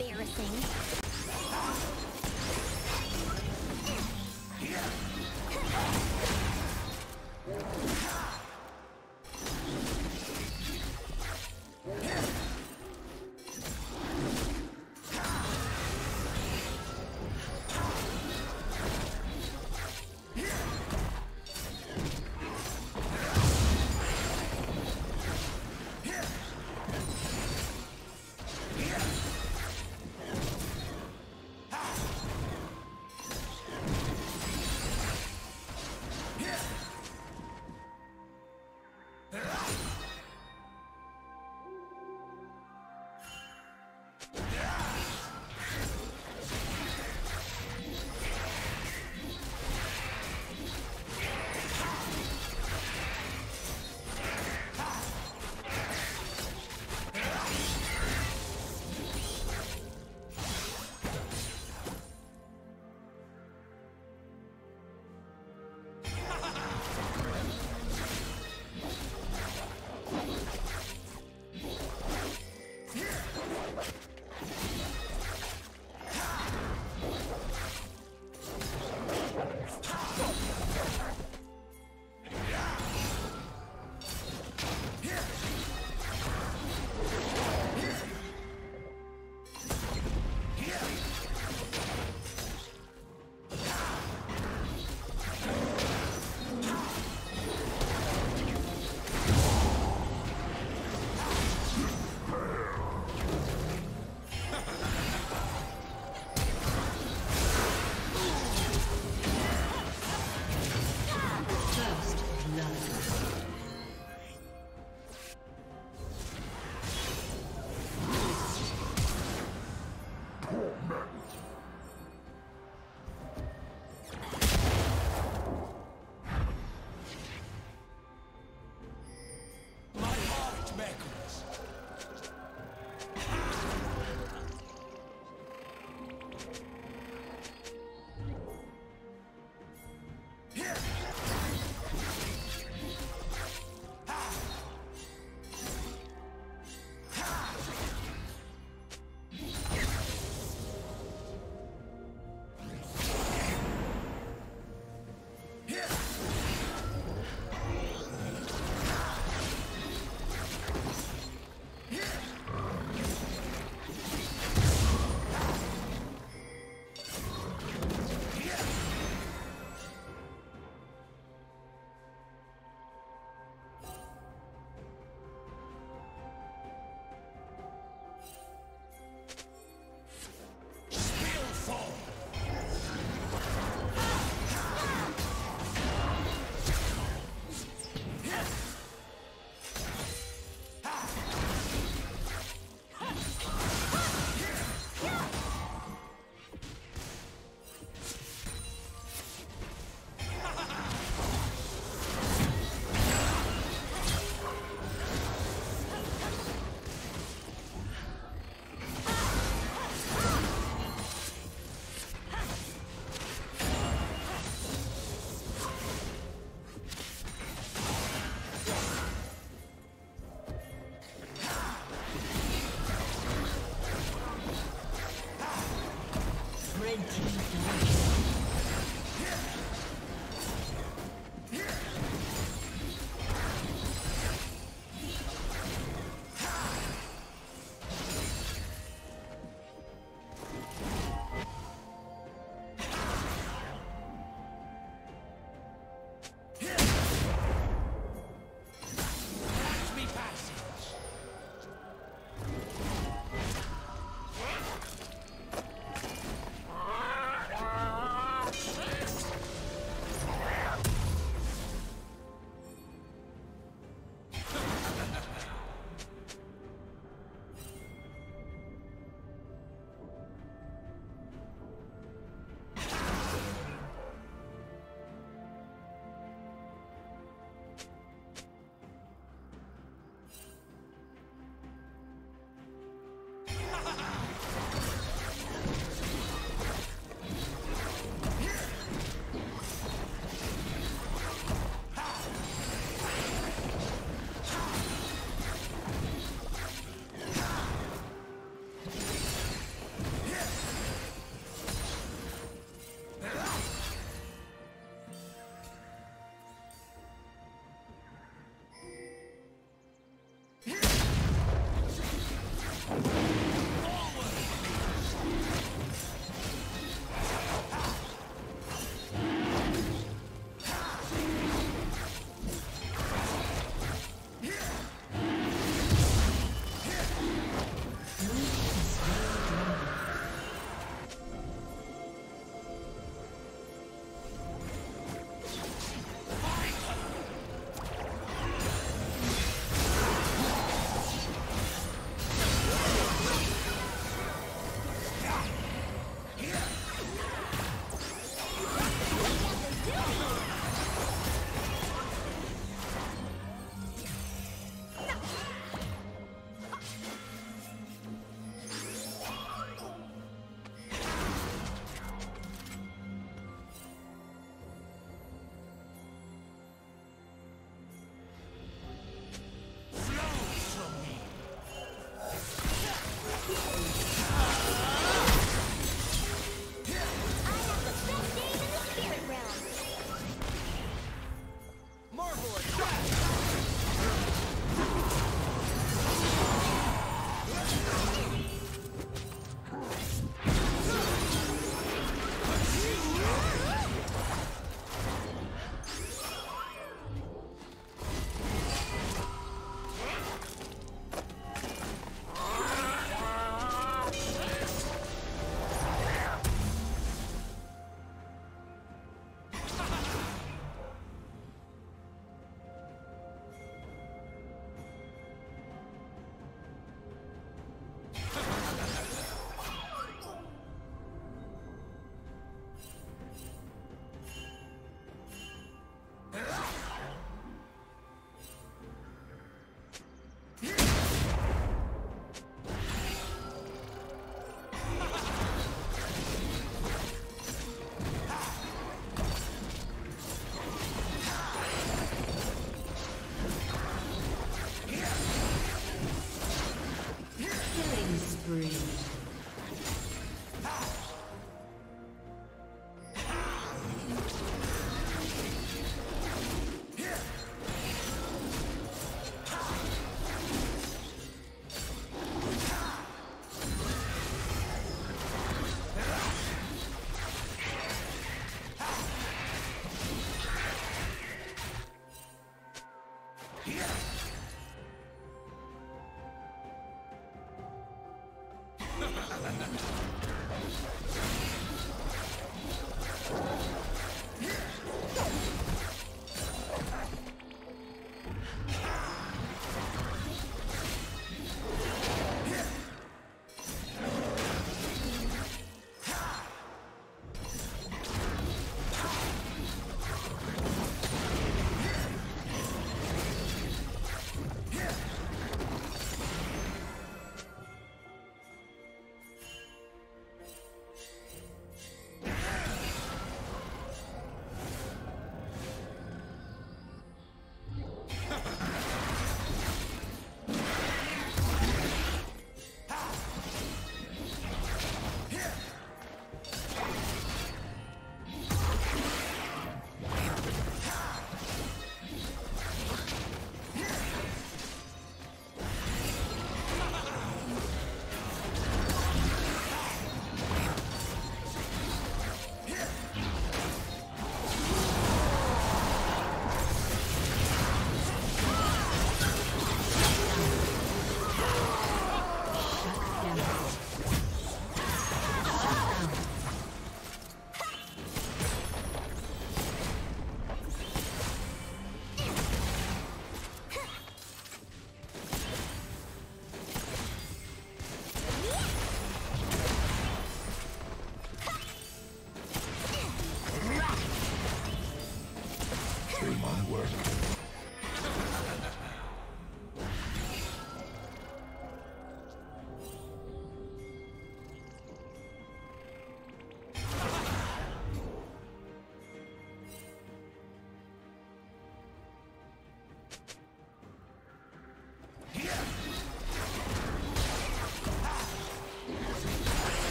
embarrassing.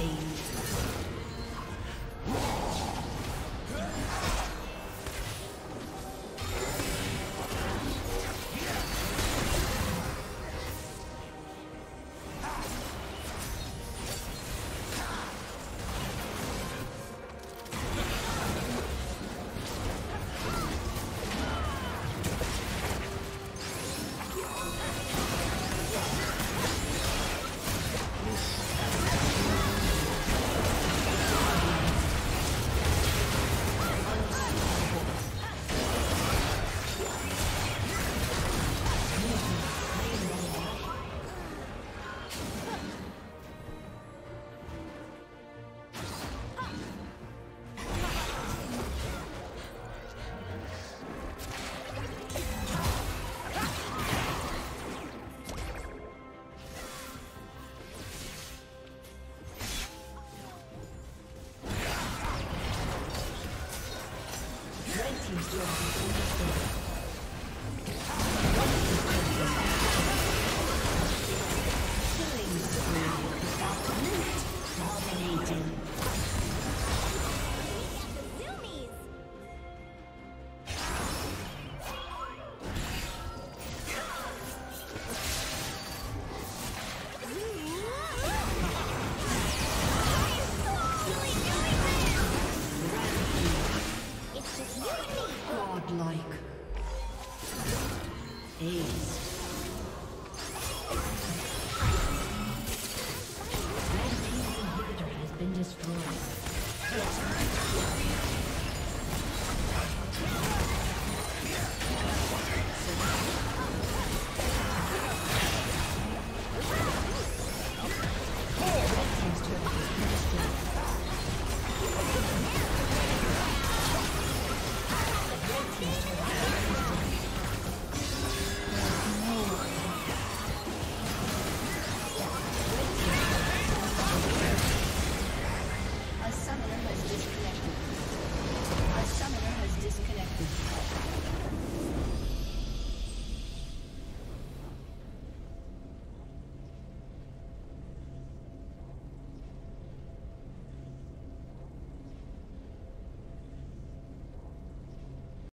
Godlike.